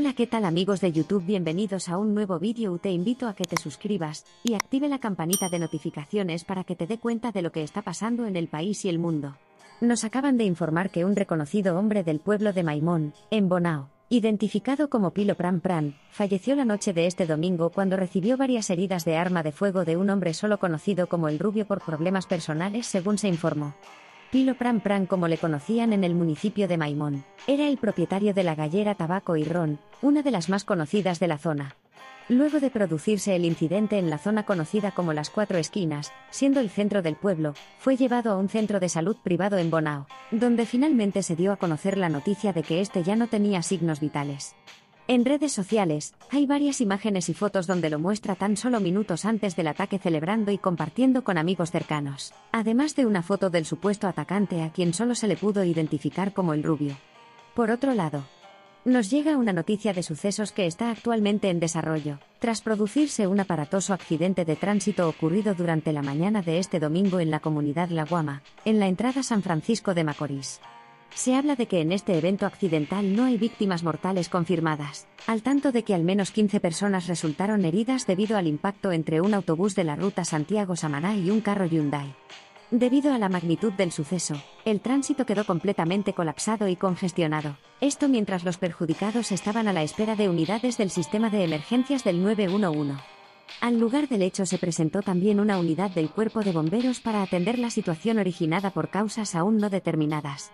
Hola qué tal amigos de YouTube bienvenidos a un nuevo vídeo te invito a que te suscribas y active la campanita de notificaciones para que te dé cuenta de lo que está pasando en el país y el mundo. Nos acaban de informar que un reconocido hombre del pueblo de Maimón, en Bonao, identificado como Pilo Pran Pran, falleció la noche de este domingo cuando recibió varias heridas de arma de fuego de un hombre solo conocido como el Rubio por problemas personales según se informó. Pilo Pran Pran como le conocían en el municipio de Maimón, era el propietario de la gallera Tabaco y Ron, una de las más conocidas de la zona. Luego de producirse el incidente en la zona conocida como las Cuatro Esquinas, siendo el centro del pueblo, fue llevado a un centro de salud privado en Bonao, donde finalmente se dio a conocer la noticia de que este ya no tenía signos vitales. En redes sociales, hay varias imágenes y fotos donde lo muestra tan solo minutos antes del ataque celebrando y compartiendo con amigos cercanos, además de una foto del supuesto atacante a quien solo se le pudo identificar como el rubio. Por otro lado, nos llega una noticia de sucesos que está actualmente en desarrollo, tras producirse un aparatoso accidente de tránsito ocurrido durante la mañana de este domingo en la comunidad La Guama, en la entrada San Francisco de Macorís. Se habla de que en este evento accidental no hay víctimas mortales confirmadas, al tanto de que al menos 15 personas resultaron heridas debido al impacto entre un autobús de la ruta Santiago-Samaná y un carro Hyundai. Debido a la magnitud del suceso, el tránsito quedó completamente colapsado y congestionado. Esto mientras los perjudicados estaban a la espera de unidades del sistema de emergencias del 911. Al lugar del hecho se presentó también una unidad del cuerpo de bomberos para atender la situación originada por causas aún no determinadas.